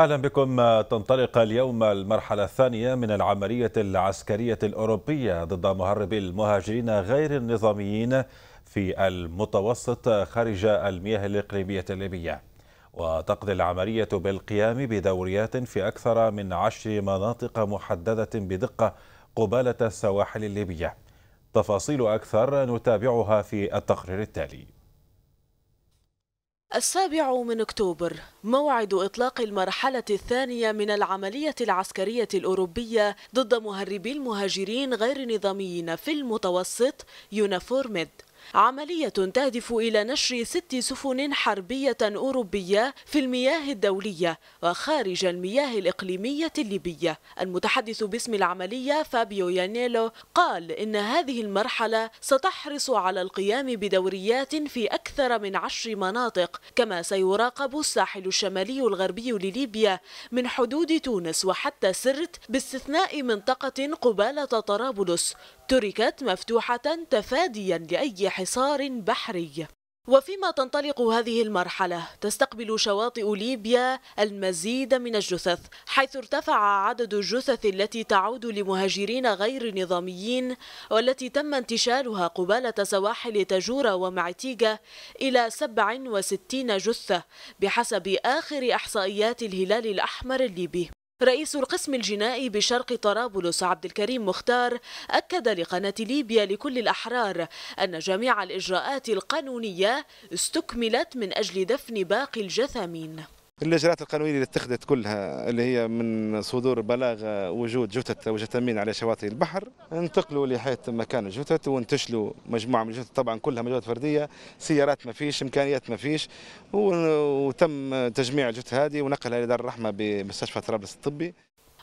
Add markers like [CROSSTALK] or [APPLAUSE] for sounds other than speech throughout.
أهلا بكم. تنطلق اليوم المرحلة الثانية من العملية العسكرية الأوروبية ضد مهربي المهاجرين غير النظاميين في المتوسط خارج المياه الإقليمية الليبية. وتقضي العملية بالقيام بدوريات في أكثر من عشر مناطق محددة بدقة قبالة السواحل الليبية. تفاصيل أكثر نتابعها في التقرير التالي. السابع من أكتوبر موعد إطلاق المرحلة الثانية من العملية العسكرية الأوروبية ضد مهربي المهاجرين غير نظاميين في المتوسط يونافورميد عملية تهدف إلى نشر ست سفن حربية أوروبية في المياه الدولية وخارج المياه الإقليمية الليبية. المتحدث باسم العملية فابيو يانيلو قال إن هذه المرحلة ستحرص على القيام بدوريات في أكثر من عشر مناطق كما سيراقب الساحل الشمالي الغربي لليبيا من حدود تونس وحتى سرت باستثناء منطقة قبالة طرابلس. تركت مفتوحة تفاديا لأي حصار بحري. وفيما تنطلق هذه المرحلة تستقبل شواطئ ليبيا المزيد من الجثث حيث ارتفع عدد الجثث التي تعود لمهاجرين غير نظاميين والتي تم انتشالها قبالة سواحل تجورة ومعتيقة إلى 67 جثة بحسب آخر إحصائيات الهلال الأحمر الليبي. رئيس القسم الجنائي بشرق طرابلس عبد الكريم مختار أكد لقناة ليبيا لكل الأحرار أن جميع الإجراءات القانونية استكملت من أجل دفن باقي الجثامين. الاجراءات القانونية اللي اتخذت كلها اللي هي من صدور بلاغ وجود جثث وجثامين على شواطئ البحر انتقلوا لحيث مكان الجثث وانتشلوا مجموعة من الجثث. طبعا كلها مجموعات فردية سيارات ما فيش إمكانيات ما فيش وتم تجميع الجثث هذه ونقلها إلى دار الرحمة بمستشفى طرابلس الطبي.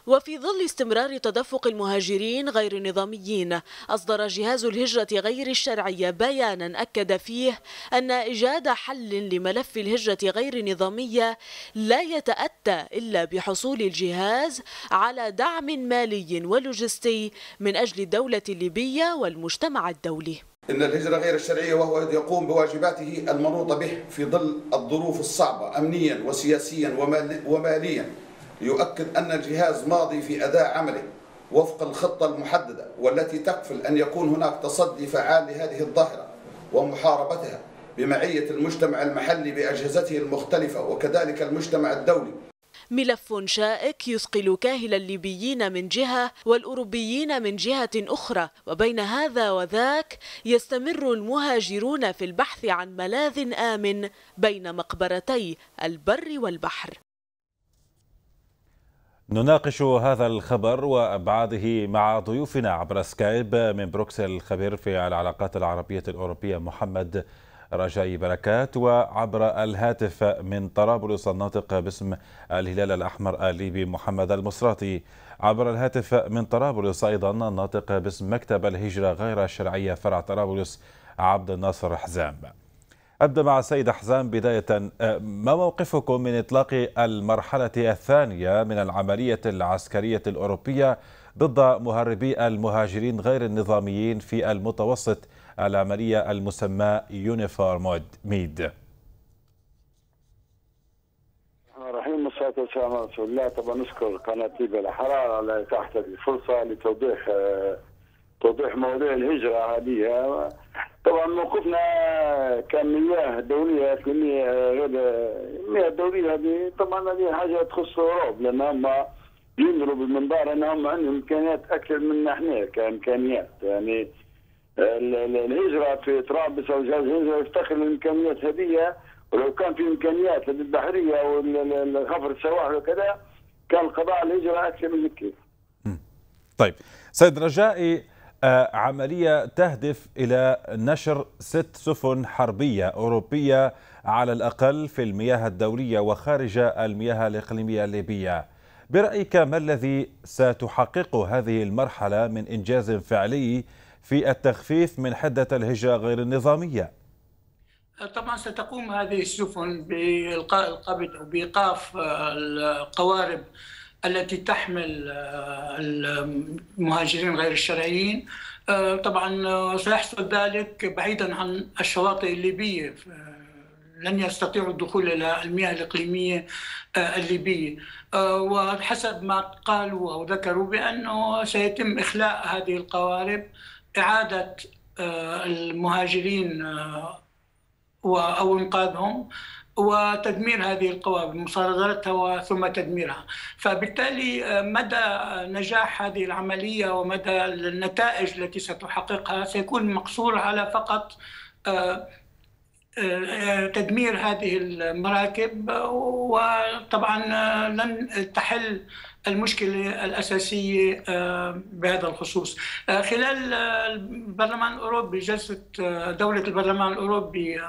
وفي ظل استمرار تدفق المهاجرين غير النظاميين أصدر جهاز الهجرة غير الشرعية بيانا أكد فيه أن إيجاد حل لملف الهجرة غير النظامية لا يتأتى إلا بحصول الجهاز على دعم مالي ولوجستي من أجل الدولة الليبية والمجتمع الدولي. إن الهجرة غير الشرعية وهو يقوم بواجباته المنوطة به في ظل الظروف الصعبة أمنيا وسياسيا وماليا. يؤكد أن الجهاز ماضي في أداء عمله وفق الخطة المحددة والتي تكفل أن يكون هناك تصدي فعال لهذه الظاهرة ومحاربتها بمعية المجتمع المحلي بأجهزته المختلفة وكذلك المجتمع الدولي. ملف شائك يثقل كاهل الليبيين من جهة والأوروبيين من جهة أخرى وبين هذا وذاك يستمر المهاجرون في البحث عن ملاذ آمن بين مقبرتي البر والبحر. نناقش هذا الخبر وأبعاده مع ضيوفنا عبر سكايب من بروكسل الخبير في العلاقات العربية الأوروبية محمد رجاي بركات وعبر الهاتف من طرابلس الناطق باسم الهلال الأحمر الليبي محمد المصراتي. عبر الهاتف من طرابلس أيضا الناطق باسم مكتب الهجرة غير الشرعية فرع طرابلس عبد الناصر حزام. أبدأ مع السيد حزام بداية. ما موقفكم من إطلاق المرحلة الثانية من العملية العسكرية الأوروبية ضد مهربي المهاجرين غير النظاميين في المتوسط؟ العملية المسمى يونيفورم ميد. الرحيم والصلاة والسلام على رسول الله. طبعا نشكر قناة ليبيا الأحرار على إتاحة الفرصة لتوضيح توضيح مواضيع الهجرة هذه طبعا موقفنا كمياه دولية كمياه المياه الدولية هذه طبعا هذه حاجة تخص أوروبا لأن هم ينظروا بالمنظار أنهم عندهم إمكانيات أكثر منا إحنا كإمكانيات. يعني الهجرة في طرابلس أو جهاز الهجرة يفتخر بالإمكانيات هذه ولو كان في إمكانيات للبحرية والخفر السواحل وكذا كان قضاء الهجرة أكثر من كيف طيب. سيد رجائي عملية تهدف إلى نشر ست سفن حربية أوروبية على الأقل في المياه الدولية وخارج المياه الإقليمية الليبية برأيك ما الذي ستحققه هذه المرحلة من إنجاز فعلي في التخفيف من حدة الهجرة غير النظامية؟ طبعا ستقوم هذه السفن بإلقاء القبض أو بإيقاف القوارب التي تحمل المهاجرين غير الشرعيين. طبعا سيحصل ذلك بعيدا عن الشواطئ الليبية. لن يستطيعوا الدخول إلى المياه الإقليمية الليبية. وحسب ما قالوا أو ذكروا بأنه سيتم إخلاء هذه القوارب إعادة المهاجرين أو إنقاذهم. وتدمير هذه القوى مصادرتها ثم تدميرها. فبالتالي آه، مدى نجاح هذه العملية ومدى النتائج التي ستحققها سيكون مقصور على فقط آه، آه، تدمير هذه المراكب وطبعا لن تحل المشكلة الأساسية آه، بهذا الخصوص. آه، خلال آه، البرلمان الأوروبي جلسة دولة البرلمان الأوروبي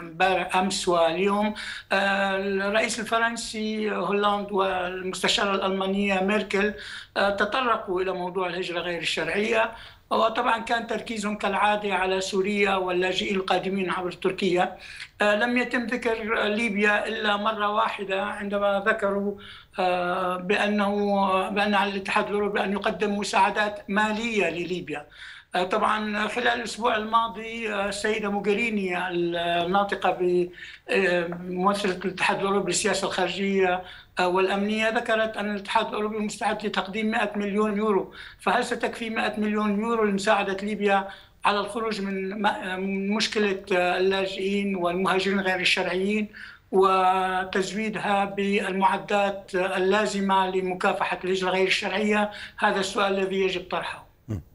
أمس واليوم الرئيس الفرنسي هولاند والمستشارة الألمانية ميركل تطرقوا إلى موضوع الهجرة غير الشرعية. وطبعا كان تركيزهم كالعادة على سوريا واللاجئين القادمين عبر تركيا. لم يتم ذكر ليبيا إلا مرة واحدة عندما ذكروا بأنه بأن على الاتحاد الأوروبي ان يقدم مساعدات مالية لليبيا. آه، طبعا خلال الأسبوع الماضي آه، السيدة موغريني الناطقة بممثله الاتحاد الأوروبي للسياسة الخارجية والأمنية ذكرت أن الاتحاد الأوروبي مستعد لتقديم 100 مليون يورو، فهل ستكفي 100 مليون يورو لمساعدة ليبيا على الخروج من مشكلة اللاجئين والمهاجرين غير الشرعيين وتزويدها بالمعدات اللازمة لمكافحة الهجره غير الشرعية هذا السؤال الذي يجب طرحه.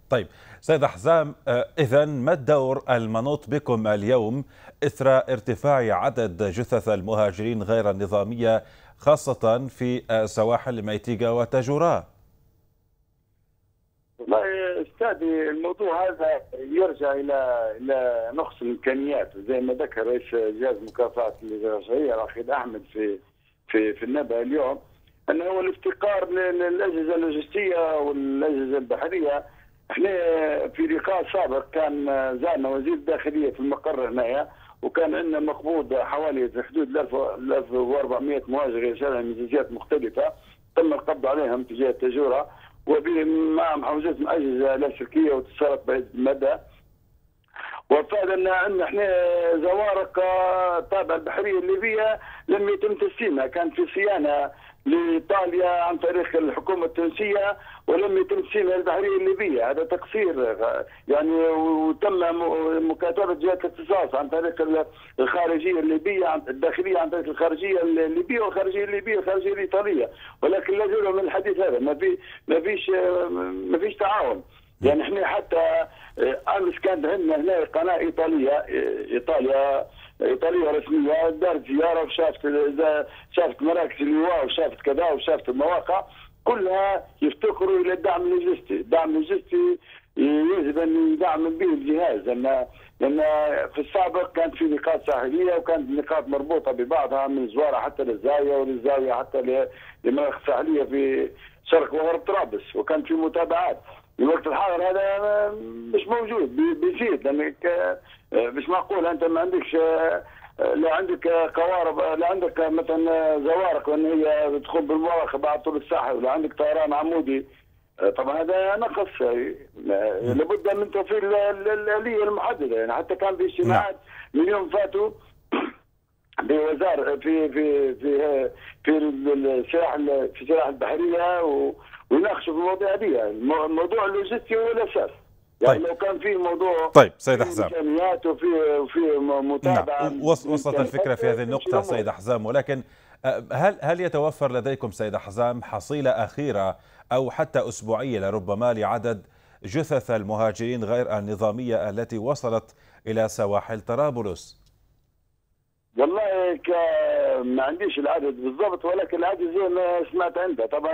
طيب سيد حزام آه، إذا ما الدور المنوط بكم اليوم إثر ارتفاع عدد جثث المهاجرين غير النظامية خاصة في آه، سواحل ميتيغا وتاجورا؟ والله استاذي الموضوع هذا يرجع إلى إلى نقص الإمكانيات. زي ما ذكر رئيس جهاز مكافحه الجرائم راخد أحمد في في في النبأ اليوم أنه هو الافتقار للأجهزة اللوجستية والأجهزة البحرية. إحنا في لقاء سابق كان زارنا وزير الداخلية في المقر هنايا وكان عندنا مقبوض حوالي في حدود 1400 مهاجر يشغلهم من جنسيات مختلفة. تم القبض عليهم تجاه التجوره ومعهم حوزات اجهزه لاسلكيه واتصالات بعيد المدى وفعلا أن إحنا زوارق الطابعه البحرية الليبية لم يتم تسليمها. كان في صيانة لإيطاليا عن طريق الحكومة التونسية ولم يتم تسليمها البحرية الليبية. هذا تقصير يعني وتم مكاتبة جهات الاختصاص عن طريق الخارجية الليبية الداخلية عن طريق الخارجية الليبية والخارجية الليبية والخارجية الإيطالية. ولكن لا من الحديث هذا. ما في ما فيش ما فيش تعاون. يعني إحنا حتى امس كانت عندنا هنا قناة إيطالية إيطاليا إيطالية رسمية دارت زيارة وشافت شافت مراكز اللواء وشافت كذا وشافت المواقع كلها يفتقروا إلى الدعم اللوجستي، الدعم اللوجستي يجب أن يدعم به الجهاز. لأن لأن في السابق كان في نقاط ساحلية وكانت النقاط مربوطة ببعضها من زوارة حتى للزاوية وللزاوية حتى لمناطق ساحلية في شرق وغرب طرابلس. وكان في متابعات. الوقت الحاضر هذا مش موجود بيزيد لأنك مش معقول. أنت ما عندكش لا عندك قوارب لا عندك مثلا زوارق لأن هي تدخل بالمراقبه على طول الساحل ولا عندك طيران عمودي. طبعا هذا نقص لابد من توفير الآلية المحددة. يعني حتى كان في اجتماعات من يوم فاتوا بوزاره [COUGHS] في في في في السلاح في السلاح البحرية ويناقشوا في المواضيع دي الموضوع اللوجستي هو الاساس يعني طيب. لو كان في موضوع طيب سيد حزام إمكانيات وفي وفي متابعة نعم. وصلت الفكرة في هذه النقطة سيد حزام ولكن هل هل يتوفر لديكم سيد حزام حصيلة أخيرة أو حتى أسبوعية لربما لعدد جثث المهاجرين غير النظامية التي وصلت إلى سواحل طرابلس؟ والله ك... ما عنديش العدد بالضبط ولكن العدد زي ما سمعت انت طبعا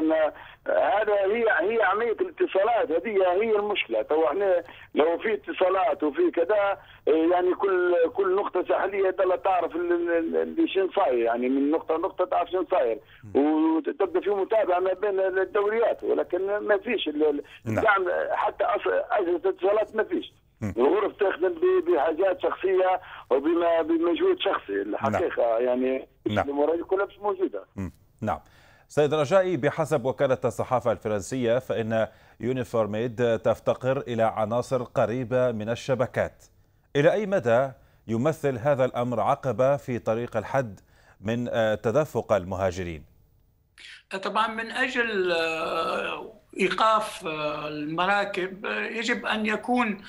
هذا هي هي عملية الاتصالات هذه هي المشكلة. تو إحنا لو في اتصالات وفي كذا يعني كل كل نقطة ساحلية تعرف اللي شنو صاير. يعني من نقطة لنقطة تعرف شنو صاير. وتبدأ في متابعة ما بين الدوريات ولكن ما فيش الدعم نعم. حتى اجهزه الاتصالات ما فيش. الغرف تخدم بحاجات شخصية وبما بمجهود شخصي. الحقيقة نعم. يعني نعم. الأمور كلها مش موجودة. نعم. سيد رجائي بحسب وكالة الصحافة الفرنسية فإن يونيفورميد تفتقر إلى عناصر قريبة من الشبكات. إلى أي مدى يمثل هذا الأمر عقبة في طريق الحد من تدفق المهاجرين؟ طبعا من أجل إيقاف المراكب يجب أن يكون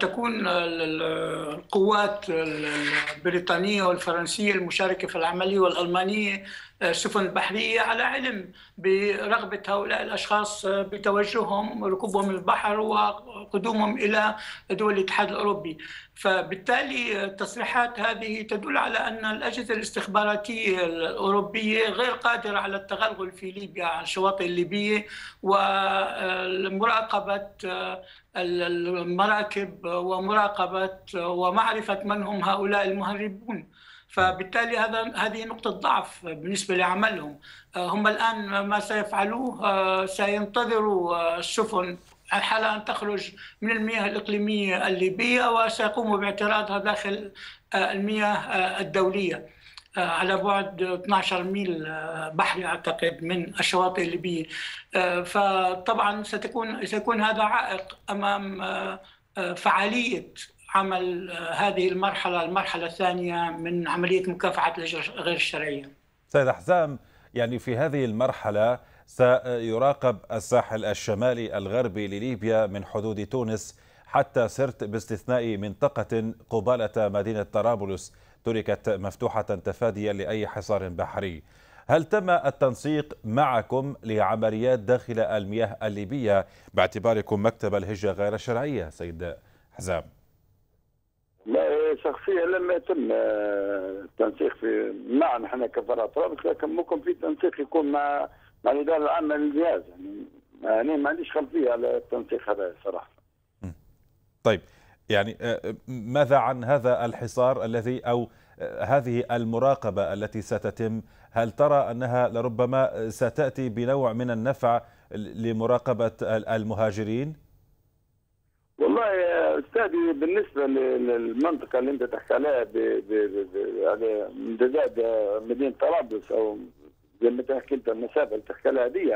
تكون القوات البريطانية والفرنسية المشاركة في العملية والألمانية السفن البحرية على علم برغبة هؤلاء الأشخاص بتوجههم ركوبهم البحر وقدومهم إلى دول الاتحاد الأوروبي. فبالتالي التصريحات هذه تدل على أن الأجهزة الاستخباراتية الأوروبية غير قادرة على التغلغل في ليبيا على الشواطئ الليبية ومراقبة المراكب ومراقبة ومعرفة من هم هؤلاء المهربون. فبالتالي هذا هذه نقطة ضعف بالنسبة لعملهم. هم الآن ما سيفعلوه سينتظروا السفن حال أن تخرج من المياه الإقليمية الليبية وسيقوموا باعتراضها داخل المياه الدولية. على بعد 12 ميل بحري أعتقد من الشواطئ الليبية. فطبعا ستكون سيكون هذا عائق أمام فعالية عمل هذه المرحلة المرحلة الثانية من عملية مكافحة الهجره غير الشرعية. سيد حزام يعني في هذه المرحلة سيراقب الساحل الشمالي الغربي لليبيا من حدود تونس حتى سرت باستثناء منطقة قبالة مدينة طرابلس تركت مفتوحة تفاديا لأي حصار بحري هل تم التنسيق معكم لعمليات داخل المياه الليبية باعتباركم مكتب الهجرة غير الشرعية سيد حزام لا شخصيا لم يتم التنسيق في مع نحن كفرات رابط لكن ممكن في تنسيق يكون مع مع الإدارة العامة للجهاز يعني يعني ما عنديش خلفية على التنسيق هذا صراحة. طيب يعني ماذا عن هذا الحصار الذي أو هذه المراقبة التي ستتم هل ترى أنها لربما ستأتي بنوع من النفع لمراقبة المهاجرين؟ والله أستاذي بالنسبة للمنطقة اللي أنت تحكي عليها على امتداد مدينة طرابلس أو زي ما تحكي أنت المسافة اللي تحكي عليها دي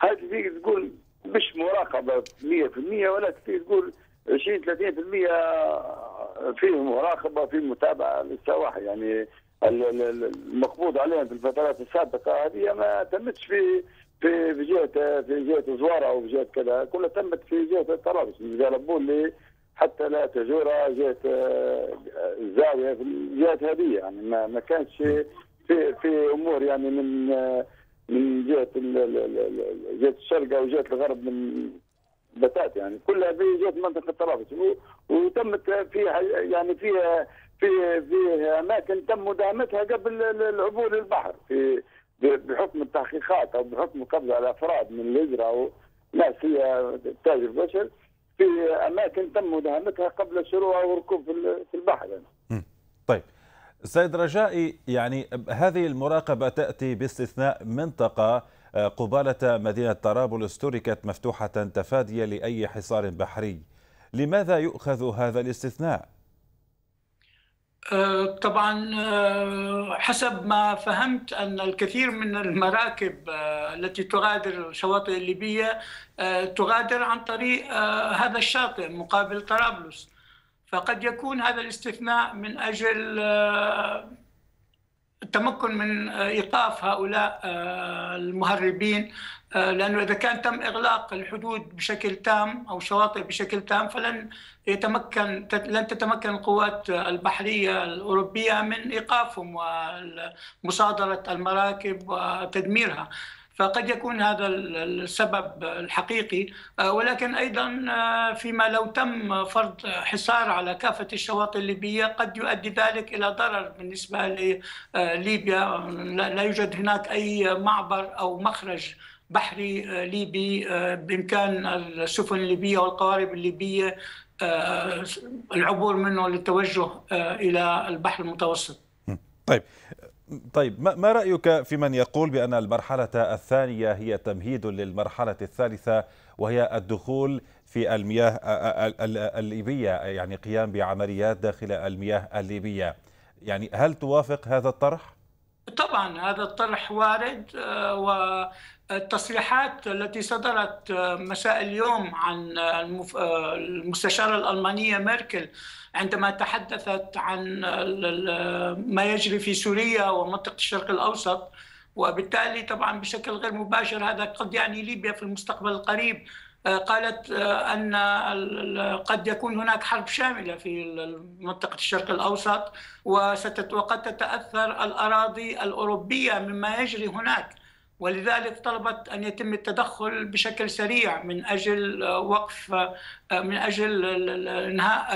هذه فيك تقول مش مراقبة 100% ولا فيك تقول 20 30% في مراقبة في متابعة للسواحل يعني المقبوض عليهم في الفترات السابقة هذه ما تمتش في في في جهه في جهه زوارة أو في جهه كذا كلها تمت في جهه طرابلس من لي حتى لا تجوره جهة الزاويه في الجهات هذه. يعني ما ما كانش في في أمور يعني من من جهة جهة الشرق أو جهة الغرب من بتات. يعني كلها في جهة منطقة طرابلس وتمت فيها يعني فيها في في أماكن تم مداهمتها قبل العبور للبحر. في بحكم التحقيقات أو بحكم القبض على افراد من الهجرة أو ناس هي تاجر البشر في أماكن تم مداهمتها قبل الشروع والركوب في البحر يعني. طيب سيد رجائي يعني هذه المراقبة تأتي باستثناء منطقة قبالة مدينة طرابلس تركت مفتوحة تفاديا لأي حصار بحري لماذا يؤخذ هذا الاستثناء؟ طبعا حسب ما فهمت أن الكثير من المراكب التي تغادر الشواطئ الليبية تغادر عن طريق هذا الشاطئ مقابل طرابلس. فقد يكون هذا الاستثناء من أجل التمكن من إيقاف هؤلاء المهربين لأنه إذا كان تم إغلاق الحدود بشكل تام أو الشواطئ بشكل تام فلن يتمكن لن تتمكن القوات البحرية الأوروبية من إيقافهم ومصادرة المراكب وتدميرها. فقد يكون هذا السبب الحقيقي. ولكن أيضا فيما لو تم فرض حصار على كافة الشواطئ الليبية قد يؤدي ذلك إلى ضرر بالنسبة لليبيا لا يوجد هناك أي معبر أو مخرج بحري ليبي بإمكان السفن الليبية والقوارب الليبية العبور منه للتوجه إلى البحر المتوسط. طيب طيب ما رأيك في من يقول بأن المرحلة الثانية هي تمهيد للمرحلة الثالثة وهي الدخول في المياه الليبية يعني قيام بعمليات داخل المياه الليبية؟ يعني هل توافق هذا الطرح؟ طبعا هذا الطرح وارد والتصريحات التي صدرت مساء اليوم عن المستشارة الألمانية ميركل عندما تحدثت عن ما يجري في سوريا ومنطقة الشرق الأوسط. وبالتالي طبعا بشكل غير مباشر هذا قد يعني ليبيا في المستقبل القريب قالت أن قد يكون هناك حرب شاملة في منطقة الشرق الأوسط وقد تتأثر الأراضي الأوروبية مما يجري هناك. ولذلك طلبت أن يتم التدخل بشكل سريع من أجل وقف من أجل إنهاء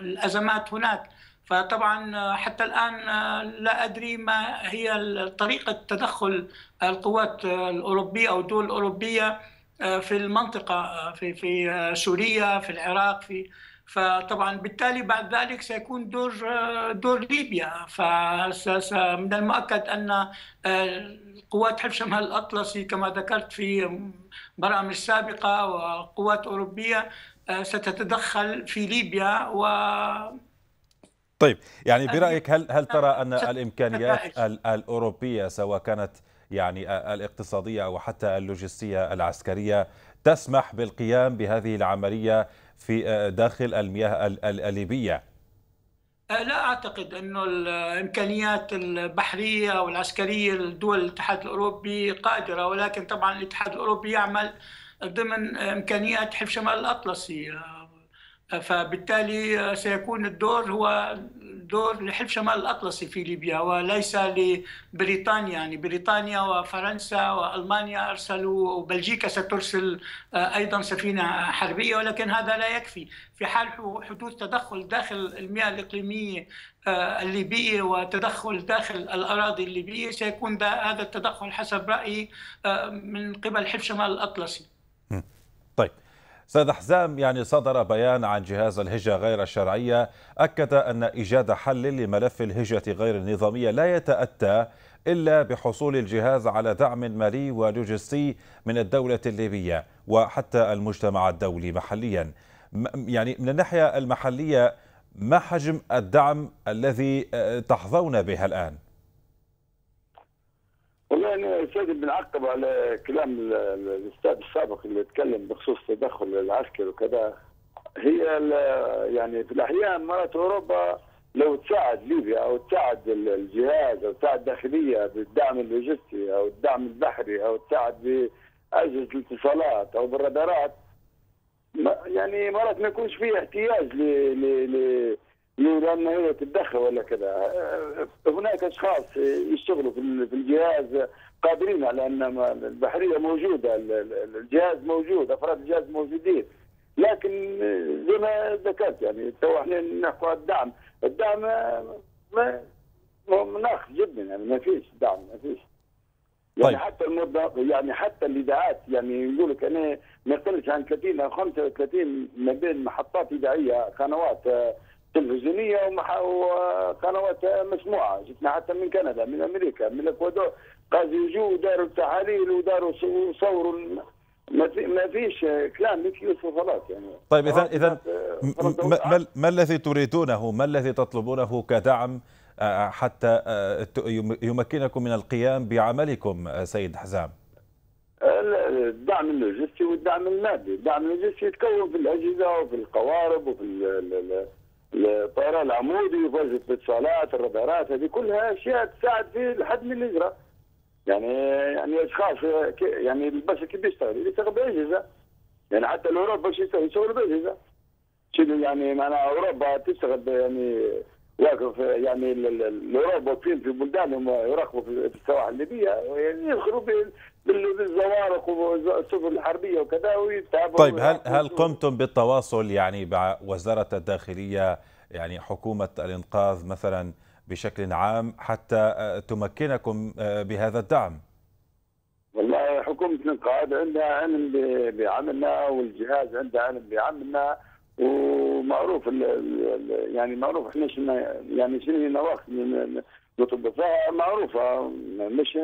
الأزمات هناك. فطبعا حتى الآن لا أدري ما هي طريقة تدخل القوات الأوروبية أو الدول الأوروبية في المنطقة في في سوريا في العراق في فطبعا بالتالي بعد ذلك سيكون دور دور ليبيا. فمن المؤكد أن قوات حلف شمال الأطلسي كما ذكرت في برامج سابقة وقوات أوروبية ستتدخل في ليبيا و طيب يعني برأيك هل هل ترى أن الإمكانيات الأوروبية سواء كانت يعني الاقتصادية أو حتى اللوجستية العسكرية تسمح بالقيام بهذه العملية في داخل المياه الليبية؟ لا أعتقد أنه الإمكانيات البحرية والعسكريه لدول الاتحاد الأوروبي قادرة ولكن طبعا الاتحاد الأوروبي يعمل ضمن إمكانيات حلف شمال الأطلسي فبالتالي سيكون الدور هو دور لحلف شمال الأطلسي في ليبيا وليس لبريطانيا. يعني بريطانيا وفرنسا وألمانيا أرسلوا وبلجيكا سترسل أيضا سفينة حربية ولكن هذا لا يكفي. في حال حدوث تدخل داخل المياه الإقليمية الليبية وتدخل داخل الأراضي الليبية سيكون هذا التدخل حسب رأيي من قبل حلف شمال الأطلسي. طيب. سيد حزام يعني صدر بيان عن جهاز الهجرة غير الشرعية أكد أن إيجاد حل لملف الهجرة غير النظامية لا يتأتى إلا بحصول الجهاز على دعم مالي ولوجستي من الدولة الليبية وحتى المجتمع الدولي محليا يعني من الناحية المحلية ما حجم الدعم الذي تحظون به الآن؟ أنا سيدي بنعقب على كلام الأستاذ السابق اللي تكلم بخصوص التدخل العسكري وكذا هي يعني في الأحيان مرات أوروبا لو تساعد ليبيا أو تساعد الجهاز أو تساعد الداخليه بالدعم اللوجستي أو الدعم البحري أو تساعد بأجهزة الاتصالات أو بالرادارات يعني مرات ما يكونش فيه احتياج ل ل لأن هي تتدخل ولا كذا. هناك أشخاص يشتغلوا في الجهاز قادرين على أن البحرية موجودة الجهاز موجود أفراد الجهاز موجودين. لكن زي ما ذكرت يعني تو إحنا نحكوا على الدعم. الدعم ما مناخ جدا يعني ما فيش دعم ما فيش. يعني طيب. حتى الموظف يعني حتى الإذاعات يعني يقول لك أنا ما يقلش عن 30 أو 35 ما بين محطات إذاعية قنوات تلفزيونية وقنوات مسموعه جبنا حتى من كندا من أمريكا من الاكوادور قاعدوا يجوا وداروا التحاليل وداروا صوروا ما فيش كلام يكفي خلاص يعني. طيب اذا إذا ما, ما الذي تريدونه؟ ما الذي تطلبونه كدعم؟ حتى يمكنكم من القيام بعملكم سيد حزام. الدعم اللوجستي والدعم المادي، الدعم اللوجستي يتكون في الأجهزة وفي القوارب وفي الطيران العمودي وفرزة الاتصالات الرادارات هذه كلها أشياء تساعد في الحد من الهجره يعني يعني أشخاص يعني البشر كيف بيشتغل؟ يشتغل بأجهزة. يعني حتى الأوروبا يشتغل يشتغل بأجهزة. يعني معناها أوروبا تشتغل يعني يعني الاوروبا واقفين في بلدانهم يراقبوا في السواحل الليبية يعني يدخلوا بالزوارق والسفن الحربية وكذا ويتابعوا طيب هل هل قمتم بالتواصل يعني مع وزارة الداخلية يعني حكومة الإنقاذ مثلا بشكل عام حتى تمكنكم بهذا الدعم؟ والله حكومة الإنقاذ عندها علم بعملنا والجهاز عنده علم بعملنا ومعروف يعني معروف إحنا شنو يعني شنو نواقص نطلب فمعروفة مش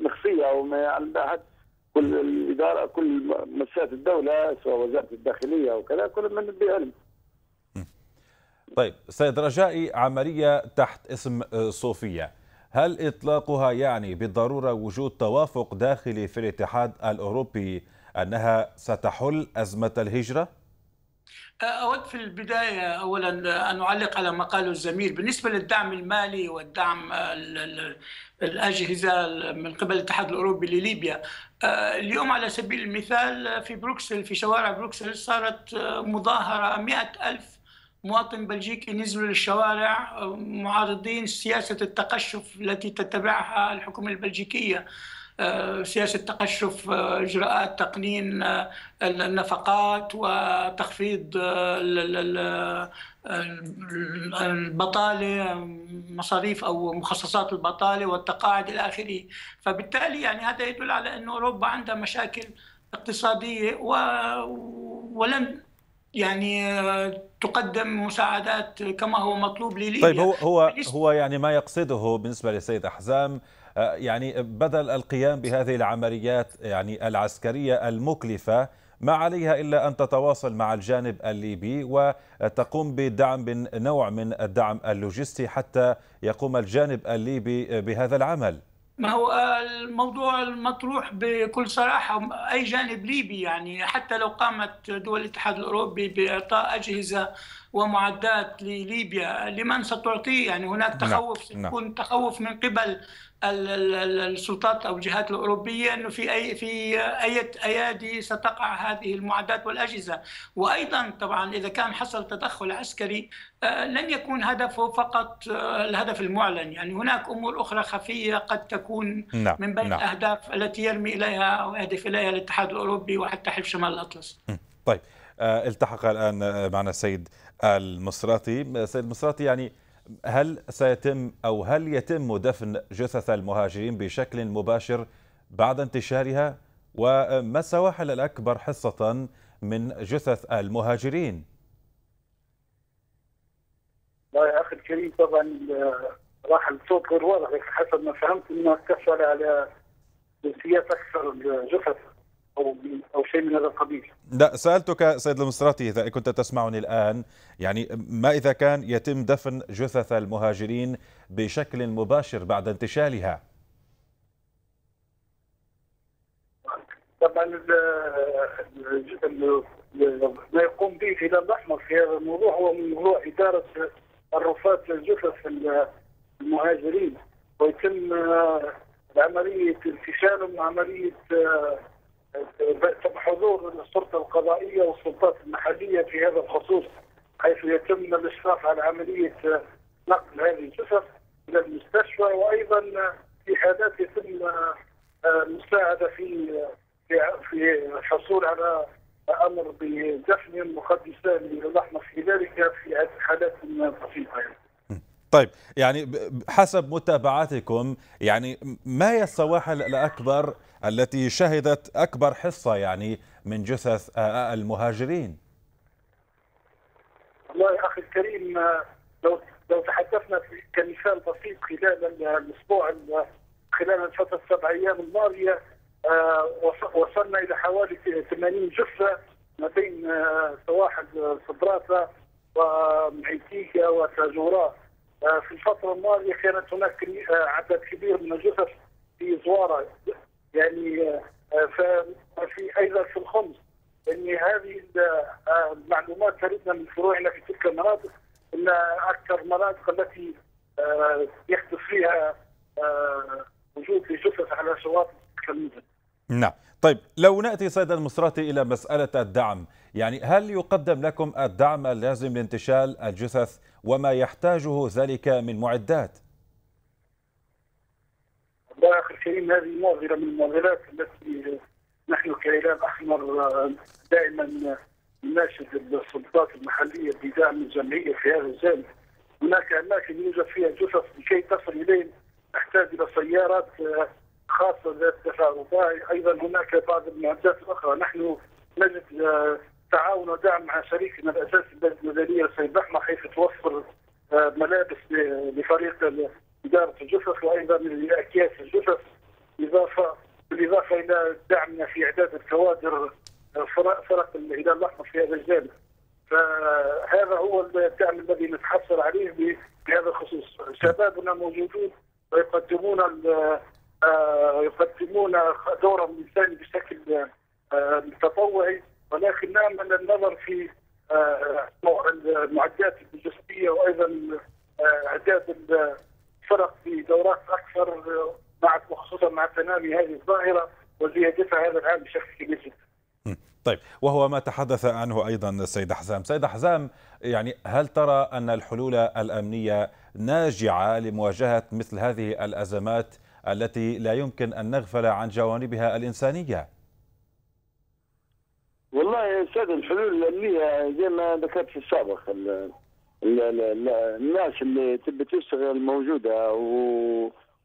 مخفية وما عند احد كل الإدارة كل مؤسسات الدولة سواء وزارة الداخلية وكذا كل من بعلم طيب سيد رجائي عملية تحت اسم صوفيا هل إطلاقها يعني بالضرورة وجود توافق داخلي في الاتحاد الأوروبي أنها ستحل أزمة الهجرة؟ أود في البداية أولا أن أعلق على ما قاله الزميل. بالنسبة للدعم المالي والدعم الأجهزة من قبل الاتحاد الأوروبي لليبيا اليوم على سبيل المثال في بروكسل في شوارع بروكسل صارت مظاهرة مئة ألف مواطن بلجيكي نزلوا للشوارع معارضين سياسة التقشف التي تتبعها الحكومة البلجيكية. سياسة تقشف إجراءات تقنين النفقات وتخفيض البطالة مصاريف أو مخصصات البطالة والتقاعد إلى آخره. فبالتالي يعني هذا يدل على أن أوروبا عندها مشاكل اقتصادية و... ولن يعني تقدم مساعدات كما هو مطلوب لليبيا طيب هو هو هو يعني ما يقصده بالنسبة للسيد أحزام يعني بدل القيام بهذه العمليات يعني العسكرية المكلفة ما عليها إلا أن تتواصل مع الجانب الليبي وتقوم بدعم نوع من الدعم اللوجستي حتى يقوم الجانب الليبي بهذا العمل. ما هو الموضوع المطروح بكل صراحة أي جانب ليبي يعني. حتى لو قامت دول الاتحاد الأوروبي بإعطاء أجهزة ومعدات لليبيا لمن ستعطيه؟ يعني هناك تخوف سيكون تخوف من قبل السلطات أو الجهات الأوروبية إنه في أي في أي أيادي ستقع هذه المعدات والأجهزة. وأيضا طبعا إذا كان حصل تدخل عسكري لن يكون هدفه فقط الهدف المعلن. يعني هناك أمور أخرى خفية قد تكون نعم. من بين نعم. الأهداف التي يرمي إليها أو يهدف إليها الاتحاد الأوروبي وحتى حلف شمال الأطلس. طيب التحق الآن معنا السيد المصراتي. سيد المصراتي يعني هل سيتم أو هل يتم دفن جثث المهاجرين بشكل مباشر بعد انتشارها؟ وما السواحل الأكبر حصة من جثث المهاجرين لا يا أخي الكريم طبعا راح الصوت غير واضح حسب ما فهمت إنه اتصل على جنسيات أكثر جثث أو أو شيء من هذا القبيل. لا سألتك سيد المصراتي إذا كنت تسمعني الآن. يعني ما إذا كان يتم دفن جثث المهاجرين بشكل مباشر بعد انتشالها؟ طبعا ما يقوم به الهلال الاحمر في هذا الموضوع هو من موضوع إدارة الرفات للجثث المهاجرين ويتم عملية انتشالهم وعمليه حضور السلطة القضائية والسلطات المحلية في هذا الخصوص حيث يتم الاشراف على عملية نقل هذه الجثث إلى المستشفى وأيضا في حالات يتم المساعدة في في الحصول على أمر بدفن مقدسان للاحمر في ذلك في حالات بسيطه يعني. طيب يعني حسب متابعتكم يعني ما هي السواحل الأكبر التي شهدت أكبر حصة يعني من جثث المهاجرين والله يا أخي الكريم لو لو تحدثنا كمثال بسيط خلال الأسبوع خلال الفترة السبع أيام الماضية وصلنا إلى حوالي 80 جثة ما بين سواحل صبراتة ومعيتيكا وتاجورا. في الفترة الماضية كانت هناك عدد كبير من الجثث في زوارة. يعني ففي أيضا في الخمس. أن هذه المعلومات تردنا من فروعنا في تلك المناطق أن أكثر المناطق التي يحدث فيها وجود لجثث على شواطئ المدن. نعم. طيب لو نأتي سيد المصراتي إلى مسألة الدعم يعني هل يقدم لكم الدعم اللازم لانتشال الجثث وما يحتاجه ذلك من معدات؟ والله أخي الكريم هذه معضله من المعضلات التي نحن كإعلام احمر دائما نناشد السلطات المحلية بدعم الجمعية في هذا الجانب. هناك أماكن يوجد فيها جثث لكي تصل اليه تحتاج إلى سيارات خاصة ذات تفاعل أيضا هناك بعض المعدات الأخرى. نحن نجد تعاون ودعم مع شريكنا الاساسي المدنية السيد احمد حيث توفر ملابس لفريق إدارة الجثث وأيضا لأكياس الجثث إضافة بالإضافة إلى دعمنا في إعداد الكوادر فرق الهلال الأحمر في هذا الجانب. فهذا هو الدعم الذي نتحصل عليه بهذا الخصوص، شبابنا موجودون ويقدمون يقدمون دورهم الانساني بشكل تطوعي ولكن نامل النظر في المعدات اللوجستيه وأيضا أعداد الفرق في دورات أكثر مع خصوصا مع تنامي هذه الظاهرة وزيادتها هذا العام بشكل كبير جدا. طيب وهو ما تحدث عنه أيضا السيد حزام، سيد حزام يعني هل ترى أن الحلول الأمنية ناجعة لمواجهة مثل هذه الأزمات التي لا يمكن أن نغفل عن جوانبها الإنسانية؟ والله يا أستاذ الحلول الأمنية زي ما ذكرت في السابق الناس اللي تبي تشتغل موجودة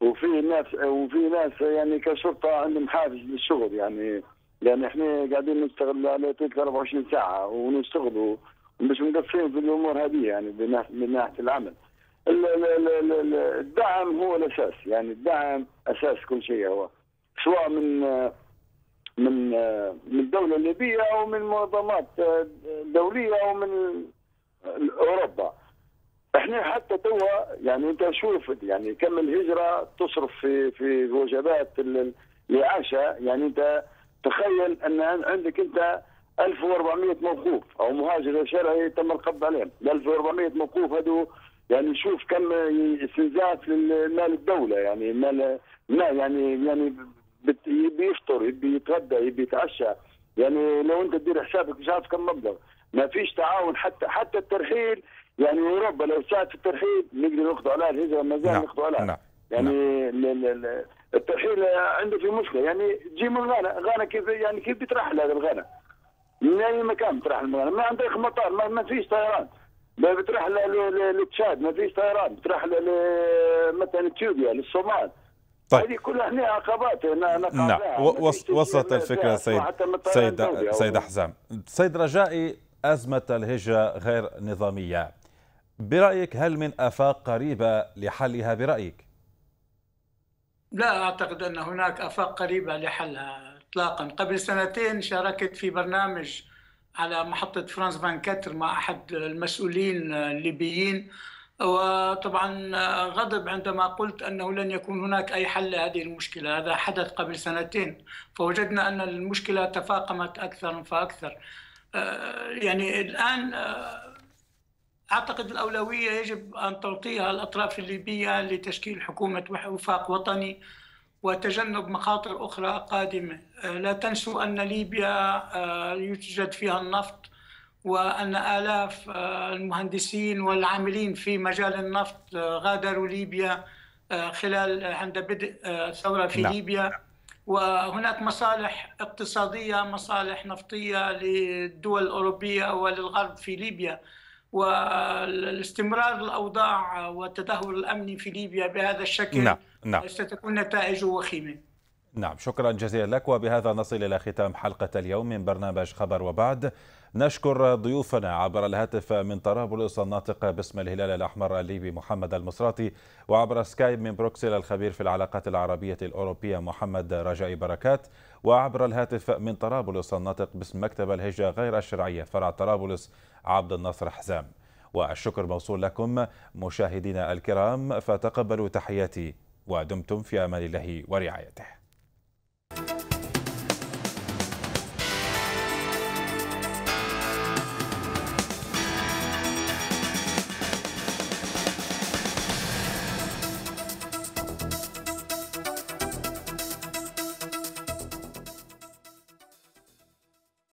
وفي ناس وفي ناس يعني كشرطه عندهم حافز للشغل يعني لأن إحنا قاعدين نشتغل على 24 ساعة ونشتغل ومش مقصرين في الأمور هذه يعني من ناحيه العمل. الدعم هو الأساس. يعني الدعم أساس كل شيء. هو سواء من من من الدولة الليبية أو من منظمات دولية أو من أوروبا. إحنا حتى توا يعني أنت شوف يعني كم الهجرة تصرف في في وجبات الاعاشه يعني أنت تخيل أن عندك أنت 1400 موقوف أو مهاجر شرعي تم القبض عليهم. 1400 موقوف هذو يعني شوف كم استنزاف لمال الدولة يعني مال ما يعني يعني يبي يفطر يبي يتغدى يبي يتعشى. يعني لو انت تدير حسابك مش عارف كم مبلغ. ما فيش تعاون حتى حتى الترحيل يعني أوروبا لو ساعد في الترحيل نقدر ناخذ عليها الهجرة ما زال ناخذ عليها نعم. يعني نعم. الترحيل عنده في مشكلة. يعني تجي من غانا غانا كيف يعني كيف بترحل هذا الغانا من أي مكان بترحل من غانا ما عندك مطار ما, ما فيش طيران. بترحل لتشاد ما فيش طيران. بترحل مثلا اثيوبيا للصومال. طيب. هذه كلها هنا عقبات نعم. وصلت الفكرة سيد سيد سيد حزام سيد رجائي أزمة الهجرة غير نظامية. برأيك هل من آفاق قريبة لحلها برأيك؟ لا أعتقد أن هناك آفاق قريبة لحلها إطلاقا. قبل سنتين شاركت في برنامج على محطة فرانس 24 مع أحد المسؤولين الليبيين. وطبعا غضب عندما قلت أنه لن يكون هناك أي حل لهذه المشكلة. هذا حدث قبل سنتين فوجدنا أن المشكلة تفاقمت أكثر فأكثر. يعني الآن أعتقد الأولوية يجب أن تعطيها الأطراف الليبية لتشكيل حكومة وفاق وطني. وتجنب مخاطر أخرى قادمة. لا تنسوا أن ليبيا يوجد فيها النفط وأن آلاف المهندسين والعاملين في مجال النفط غادروا ليبيا خلال عند بدء الثورة في لا. ليبيا. وهناك مصالح اقتصادية مصالح نفطية للدول الأوروبية وللغرب في ليبيا. والاستمرار الأوضاع والتدهور الأمني في ليبيا بهذا الشكل نعم. نعم. ستكون نتائجه وخيمة نعم شكرا جزيلا لك وبهذا نصل إلى ختام حلقة اليوم من برنامج خبر وبعد نشكر ضيوفنا عبر الهاتف من طرابلس الناطق باسم الهلال الأحمر الليبي محمد المصراتي وعبر سكايب من بروكسل الخبير في العلاقات العربية الأوروبية محمد رجاء بركات وعبر الهاتف من طرابلس الناطق باسم مكتب الهجرة غير الشرعية فرع طرابلس عبد الناصر حزام. والشكر موصول لكم مشاهدينا الكرام فتقبلوا تحياتي ودمتم في أمان الله ورعايته.